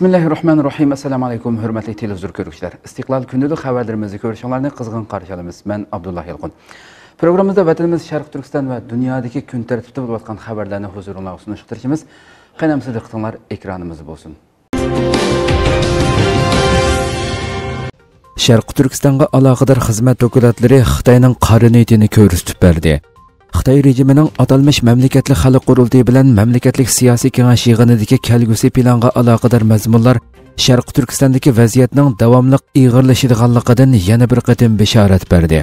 Bismillahirrahmanirrahim. Assalamu alaykum, hörmətli televizor görüşlər. İstiqlal gündəlik xəbərlərimizi görüşənlərini qızğın qarşılamız. Mən Abdullah Yılğın. Proqramımızda vətənimiz Şərq Türkistan və dünyadakı gün tərtibdə olub atqan xəbərlərini huzurunuzda sunuşdurışımız. Qənəmsiz diqqətinizlər ekranımız olsun. Şərq Türkistanğa əlaqədar xidmət dokumentləri Xitayının qarıniyətini göstərib verdi. Xitoy rejimining atalmish mamlakatli xalq qurultiyi bilan mamlakatlik siyosiy kengash yig'inidagi kelgusi planga aloqador mazmunlar sharq turkistondagi vaziyatning davomli ig'irlashadiganligidan yana bir qatim bishorat berdi.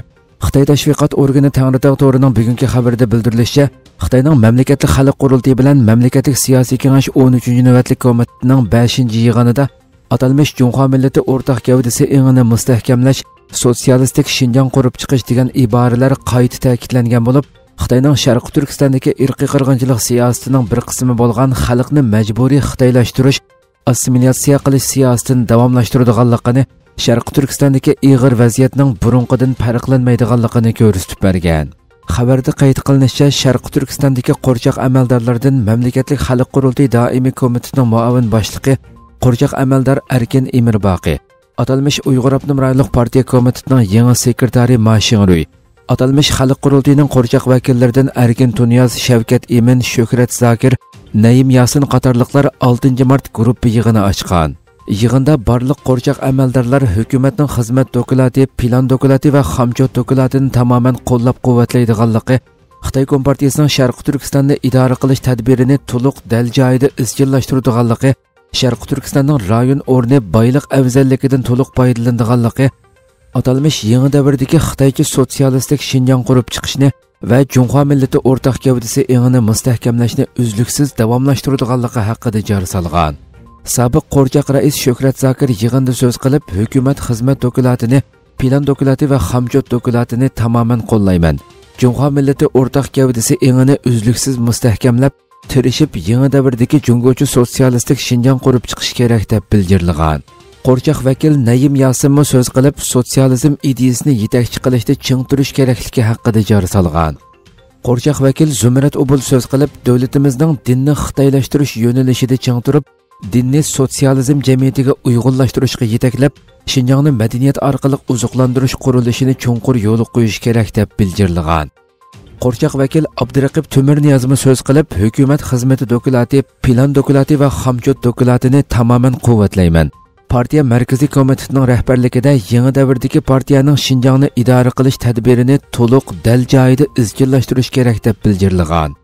Xitoy tashviqot organi tangritog to'rining bugungi xabarida bildirilishicha xitoyning mamlakatli xalq qurultiyi bilan mamlakatlik siyosiy kengash 13 navbatlik komitetining 5 yig'inida atalmish junxo millati o'rtaq gavdasi ingini mustahkamlash sotsialistik shinjon qurib chiqish degan iboralar qayta ta'kidlangan bo'lib xitoyning sharqi turkistondagi irqiy qirg'inchilik siyosatining bir qismi bo'lgan xalqni majburiy xitoylashtirish assimilyatsiya qilish siyosatini davomlashtiradiganligini sharqi turkistondagi ig'ir vaziyatning burunqidan farqlanmaydiganligini ko'rsatib bergan. Xabarda qayd qilinishicha sharqi turkistondagi qo'rchoq amaldorlardan mamlakatlik xalq qurultiyi doimiy komitetining muavin boshlig'i qo'rchoq amaldor arkin emirboqi atalmish uyg'ur abnum rayonlik partiya komitetining yangi sekretari mashinruy Аталмыш Халық құрылтыйның қоржақ вәкілдерден Әрген Туняз, Шәвкет Имин, Шөкрет Закир, Нәйім Ясын қатарлықлар 6 март группы йығыны ашқан. Йығында барлық қоржақ әмәлдарлар хөкүмәтнең хезмәт документы, план документы ва хамчот документын тамамен қоллап қуватлайдығанлығы, Xitay Kompartiyasının Şərqi Türkistanı idarə qilish tədbirini tuluq dəl joyida izchillashtiradiganligi, Şərqi Türkistanın rayon o'rni boyliq afzalligidan to'liq foydalanadiganligi atalmish yangi davrdagi xitoycha sotsialistik shinjon qurib chiqishni va junxo millati o'rtaq gavdasi engini mustahkamlashni uzluksiz davomlashtiradiganligi haqida jar solgan. Sobiq qo'rchoq rais shuhrat zakir yig'inda so'z qilib hukumat xizmat dokulatini plan dokulati va xamjot dokulatini tamoman qo'llayman. Junxo millati o'rtaq gavdasi engini uzluksiz mustahkamlab tirishib yangi davrdagi jungochi sotsialistik shinjon qurib chiqish kerak deb bildirilgan. Qo'rchoq vakil nayim yasimmi so'z qilib sotsializm ideyasini yetakchi qilishda ching turish kerakligi haqida jar solgan. Qo'rchoq vakil zumrat ubul so'z qilib davlatimizning dinni xitoylashtirish yo'nalishida ching turib dinni sotsializm jamiyatiga uyg'unlashtirishga yetaklab shinjongni madaniyat orqali uzuqlantirish qurilishini chunqur yo'l qo'yish kerak deb bildirilgan. Qo'rchoq vakil abduraqib tumir niyozmi so'z qilib hukumat xizmati dokulati plan dokulati va xamchot dokulatini tamoman quvvatlayman. Partiya markaziy komitetining rahbarligida yangi davrdagi partiyaning shinjongni idora qilish tadbirini to'liq dal joyida izchillashtirish kerak deb bildirilgan.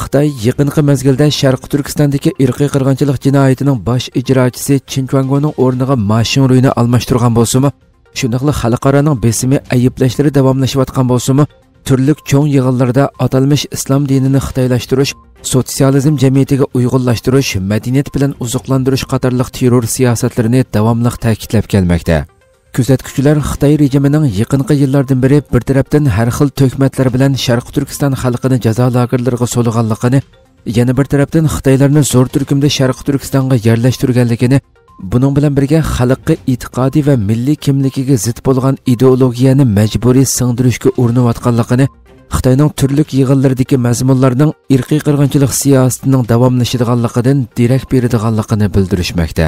Xitoy yaqinqi mezgilda sharqi turkistondagi irqiy qirg'inchilik jinoyatining bosh ijrochisi chinchuangoning o'rniga mashin ruyni almashtirgan bo'lsimi shundoqli xalqaroning besimi ayblashlari davomlashayotgan bo'lsimi türlük çoğun yığınlarda atalmış İslam dinini xitaylaştırış, sotsializm cəmiyyətiga uyğunlaştırış, mədəniyyət bilan uzuqlandırış qatarlıq terror siyasətlərini davamlıq təkidləb gəlməkdə. Күзәткүчеләр Хытай режимының якынкы еллардан бери бер тарафтан һәр хил төкмәтләр белән Шәрқ Түркстан халкыны җәза лагерларга солыганлыгын, яны бер тарафтан Хытайларны зур төркемдә Шәрқ Түркстанга ярлаштырганлыгын buning bilan birga xalqqa e'tiqodiy va milliy kimligiga zid bo'lgan ideologiyani majburiy singdirishga urinayotganligini xitoyning turli yig'inlaridagi mazmunlarning irqiy qirg'inchilik siyosatining davomlashadiganligidan derak beradiganligini bildirishmoqda.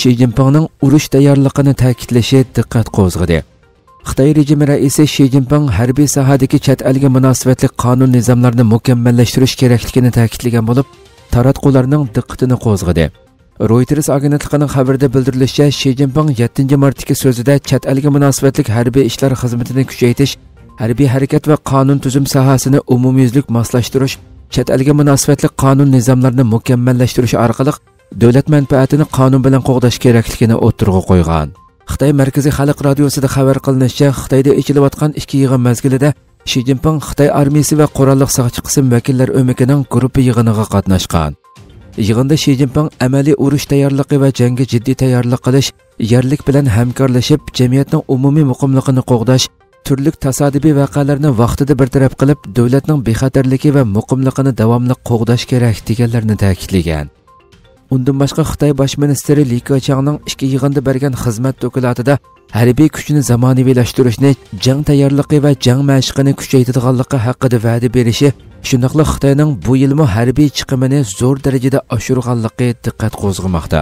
Shi zinpinning urush tayyorligini ta'kidlashi diqqat qo'zg'adi. Xitoy rejimi raisi shi zinpin harbiy sohadagi chet elga munosabatli qonun nizomlarni mukammallashtirish kerakligini ta'kidlagan bo'lib taratqularning diqqatini qo'zg'adi Reuters agentligining xabarida bildirilishicha, Shi Jinping 7 martdagi so'zida chet elga munosabatli harbiy ishlar xizmatini kuchaytirish, harbiy harakat va qonun tuzum sohasini umumyuzlik moslashtirish, chet elga munosabatli qonun nizomlarini mukammallashtirish orqali davlat manfaatini qonun bilan qo'g'dash kerakligini o'ttirg'a qo'ygan. Xitoy Markaziy xalq radiosida xabar qilinishicha, Xitoyda ichilayotgan ikki yig'in mazgilida Ши Цзиньпин Қытай армиясы ва Құраллық сақчы қысым вәкиллер өмекінің группы йығыныға қатнашқан. Йығында Ши Цзиньпин әмәли урыш таярлығы ва жәңге жидди таярлық қылыш, ярлык белән хәмкарлашып, җәмгыятьнең умуми мөкимлегене когдаш, түрлік тасадиби вақаларны вақтыда бір тарап қылып, дәүләтнең бехатерлеге ва мөкимлегене дәвамлы когдаш кирәк дигәнләрне тәэкидлегән. Undan boshqa Xitoy bosh ministri Li Keqiangning ikki yig'inda bergan xizmat dokumentida harbiy kuchni zamonaviylashtirishni, jang tayyorligi va jang mashqini kuchaytirganligi haqida va'da berishi shundoqla xitoyning bu yilmi harbiy chiqimini zo'r darajada oshirganligi diqqat qo'zg'amoqda.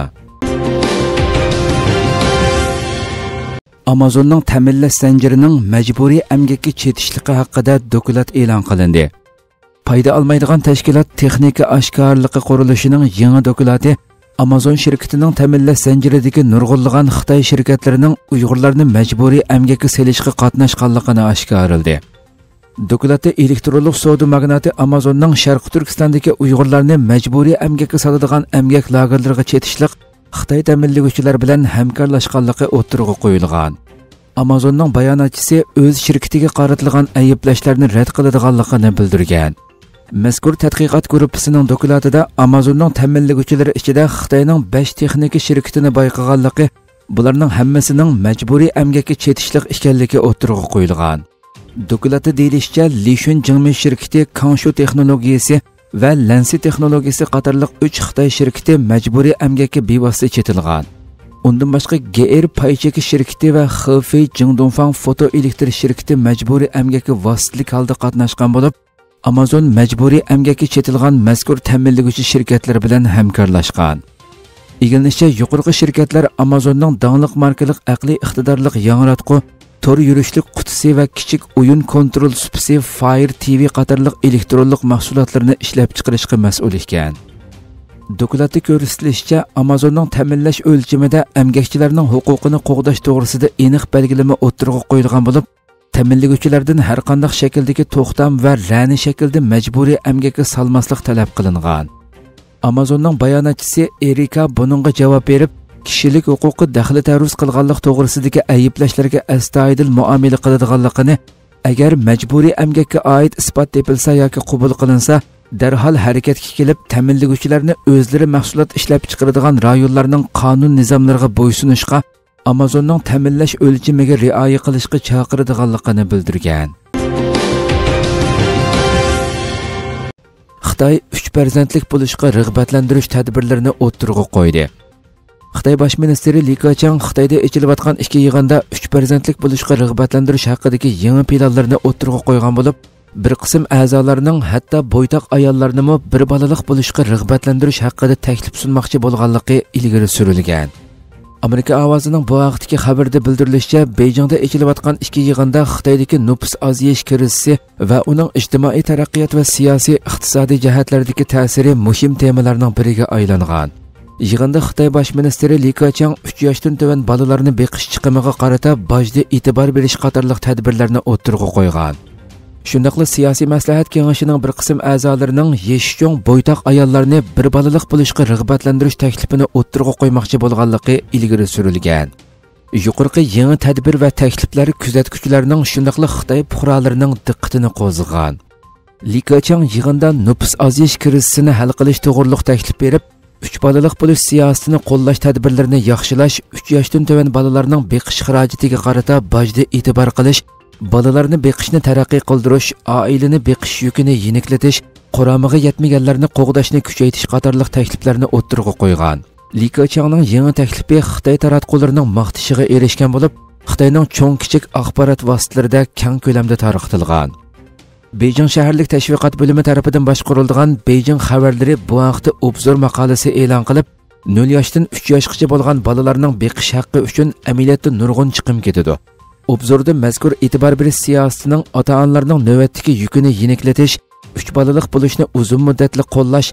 Amazonning ta'minlash zanjirining majburiy amgakka chetishligi haqida dokulat e'lon qilindi. Пайда алмайдыған tashkilot texnika ашқарлықы qurilishining yangi докулаты amazon shirkatining ta'minlash zanjiridagi nurg'unlagan xitoy shirkatlarining uyg'urlarni majburiy amgakka selishga qatnashganligini oshkorildi. Dokulatda elektronlik savdo magnati amazonning Sharq turkistondagi uyg'urlarni majburiy amgakka soladigan amgak lagerlariga chetishliq xitoy ta'minlaguvchilar bilan hamkorlashganligi o'ttirg'a qo'yilgan. Amazonning bayonotchisi o'z shirkatiga qaratilgan ayblashlarni rad qiladiganligini bildirgan. Mazkur tadqiqot gruppasining dokladida amazonning ta'minlaguvchilari ichida xitoyning 5 texnika shirkatini bayqaganligi bularning hammasining majburiy amgakka chetishliq ekanligi o'ttirg'a qo'yilgan dokladda deyilishicha lishun jingmi shirkati kanshu texnologiyasi va Lansi texnologiyasi qatorliq 3 Xitoy shirkati majburiy amgakka bevosita chetilgan. Undan boshqa GR Paycheki shirkati va Xifei Jingdongfang foto elektr shirkati majburiy amgakka vositalik holda qatnashgan bo'lib, Amazon majburiy amgakka chetilgan mazkur ta'minlovchi shirkatlar bilan hamkorlashgan. Egilishicha, yuqorqi shirkatlar Amazonning dongliq markalik aqliy iqtidorlik yangiratqu tor yurishlik qutisi va kichik o'yin kontrol supisi Fire TV qatorliq elektronlik mahsulotlarini ishlab chiqarishga mas'ul ekan. Dokladda ko'rsatilishicha, Amazonning ta'minlash o'lchimida emgakchilarning huquqini qo'g'dash to'g'risida aniq belgilama o'tirg'a qo'yilgan bo'lib, ta'minlaguvchilardan har qanday shakldagi to'xtam va rani shaklda majburiy emgakka salmaslik talab qilingan. Amazonning bayonotchisi Erika buningga javob berib, kishilik huquqi daxli taruz qilganlik to'g'risidagi ayblashlarga astoydil muomala qiladiganligini agar majburiy amgakka oid isbot tepilsa yoki qabul qilinsa darhol harakatga kelib ta'minlaguvchilarni o'zlari mahsulot ishlab chiqaradigan rayonlarning qonun nizomlariga bo'ysunishga amazonning ta'minlash o'lchamiga rioya qilishga chaqiradiganligini bildirgan xitoy uch farzandlik bo'lishga rag'batlantirish tadbirlarini o'ttirg'a qo'ydi xitoy bosh ministri li kachang xitoyda ichilayotgan ikki yig'inda uch farzandlik bo'lishga rag'batlantirish haqidagi yangi planlarni o'ttirg'a qo'ygan bo'lib bir qism a'zolarning hatto bo'ytoq ayollarnimi bir bolalik bo'lishga rag'batlantirish haqida taklif sunmoqchi bo'lganligi ilgari surilgan. Amerika ovozining bu vaqtdagi xabarda bildirilishicha bejingda ekilayotgan ikki yig'inda xitoydagi nupus oziyish krizisi va uning ijtimoiy taraqqiyot va siyosiy iqtisodiy jihatlardagi ta'siri muhim temalarning biriga aylangan Yig'inda Xitoy bosh ministri Li Keqiang 3 yoshdan tuvan bolalarni beqish chiqimiga qarata bojda e'tibor berish qatorliq tadbirlarni o'ttirg'a qo'ygan. Шундайлы сиясий мәслихәт кеңешенең бер кысым әгъзаларының яшь-чоң бойтак аялларны bir балалык булышка рәгъбәтләндерүш тәклифен оттырга коймакчы булганлыгы илгәре сүрелгән. Юқорқы яңа тәдбир ва тәклифләре күзәткүчләрнең шундайлы Хытай пухраларының диққәтен козган. Ликачаң йыгында нупс азиш кризисен хәл кылыш тугрылык тәклиф берип, үч балалык булыш сиясәтен коллаш тәдбирләрен яхшылаш, 3 яшьтән төвән балаларның бекыш хәрәҗәтегә карата бажды итибар кылыш bolalarni beqishni taraqqiy qildirish oilani beqish yukini yeniklatish quramiga yetmaganlarni qo'g'dashni kuchaytirish qatorliq takliflarni o'ttirg'a qo'ygan li kachangning yangi taklifi xitoy taratqullarining maqtishiga erishgan bo'lib xitoyning cho'ng kichik axborot vositalarida kang ko'lamda tarqatilgan Beijing shaharlik tashviqot bo'limi tarafidan boshqarilgan Beijing xabarlari bu haqda obzor maqolasi e'lon qilib, 0 yoshdan 3 yoshgacha bo'lgan bolalarning beqish haqqi uchun amaliyotda nurg'un chiqim ketadi. Obzorda mazkur e'tibor berish siyosatining ota-onalarning navbatdagi yukini yeniklatish, uch bolalik bo'lishni uzun muddatli qo'llash,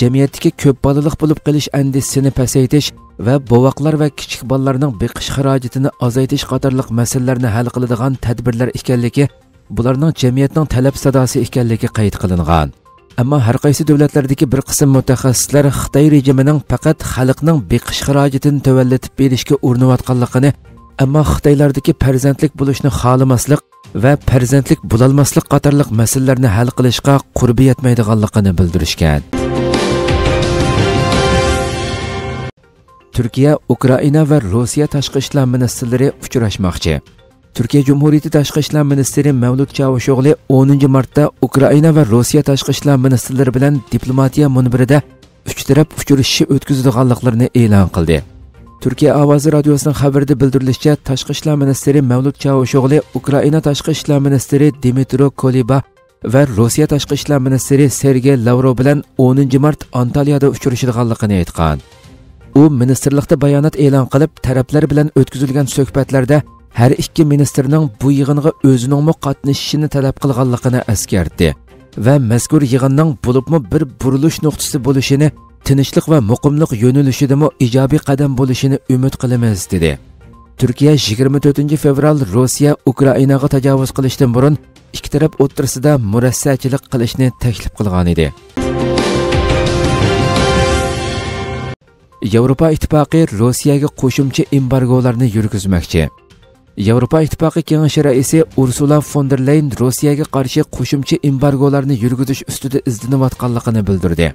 jamiyatdagi ko'p bolalik bo'lib qolish andisini pasaytish va bovoqlar va kichik bolalarning beqish xarajatini ozaytirish qatorliq masalalarni hal qiladigan tadbirlar ekanligi bularning jamiyatning talab sadosi ekanligi qayd qilingan. Ammo har qaysi davlatlardagi bir qism mutaxassislar xitoy rejimining faqat xalqning beqish xarajatini tavallatib berishga urinayotganligini ammo xitoylardagi farzandlik bo'lishni xohlamaslik va farzandlik bo'lolmaslik qatorliq masalalarni hal qilishga qurbi yetmaydiganligini bildirishgan turkiya ukraina va rossiya tashqi ishlar ministrlari uchrashmoqchi Turkiya jumhuriyati Tashqi ishlar ministri Mavlud chavusho'g'li 10 martda Ukraina va Rossiya tashqi ishlar ministrlari bilan diplomatiya munbirida uch taraf uchrashishi o'tkazadiganliklarini e'lon qildi. Turkiya ovozi radiosining xabarida bildirilishicha, tashqi ishlar ministri Mavlud Çavuşoğlu Ukraina tashqi ishlar ministri Dmitro Koliba va rossiya tashqi ishlar ministri sergey lavrov bilan 10 mart antaliyada uchrashadiganligini aytgan. U ministrlikda bayonot e'lon qilib taraflar bilan o'tkazilgan suhbatlarda har ikki ministrning bu yig'inga o'zining qatnashishini talab qilganligini eskartdi va mazkur yig'inning bo'libmi bir burilish nuqtasi bo'lishini tinchlik va muqimlik yo'nalishidami ijobiy qadam bo'lishini umid qilamiz dedi. Turkiya 24 fevral rossiya ukrainaga tajovuz qilishdan burun ikki taraf o'tirisida murassachilik qilishni taklif qilgan edi. Yevropa ittifoqi rossiyaga qo'shimcha embargolarni yurgizmoqchi. Yevropa ittifoqi kengashi raisi ursula fon der leyn rossiyaga qarshi qo'shimcha embargolarni yurgizish ustida izlanayotganligini bildirdi.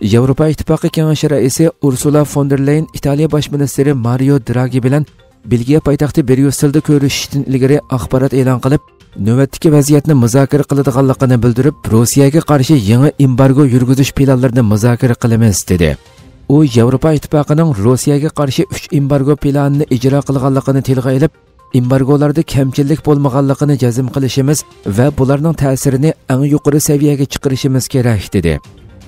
Yevropa ittifoqi kengashi raisi ursula fon der leyn italiya bosh ministri mario dragi bilan belgiya poytaxti bryusselda ko'rishishdan ilgari axborot e'lon qilib navbatdagi vaziyatni muzokara qiladiganligini bildirib rossiyaga qarshi yangi embargo yurgizish planlarini muzokara qilamiz dedi. U yevropa ittifoqining rossiyaga qarshi uch embargo planini ijro qilganligini tilga ilib embargolarda kamchilik bo'lmaganligini jazm qilishimiz va bularning ta'sirini eng yuqori saviyaga chiqarishimiz kerak dedi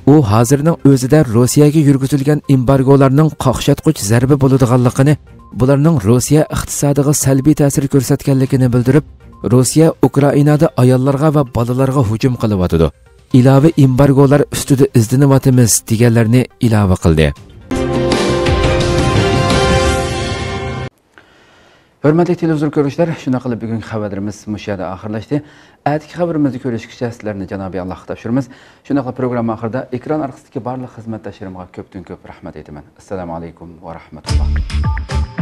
u hozirning o'zida rossiyaga yurgizilgan embargolarning qoqshatquch zarba bo'ladiganligini bularning rossiya iqtisodiga salbiy ta'sir ko'rsatganligini bildirib rossiya ukrainada ayollarga va bolalarga hujum qilyotidi ilova embargolar ustida izlanyapmiz deganlarni ilova qildi. Hurmatli televizor ko'ruvchilar shuna qilib bugungi xabarimiz mushada oxirlashdi. Atigi xabarimizni ko'rishgacha sizlarni janobiy allohga topshiramiz. Shunaqa programma oxirida ekran orqasidagi barliq xizmatdoshlarimga ko'pdan ko'p rahmat aytaman. Assalomu alaykum va rahmatulloh.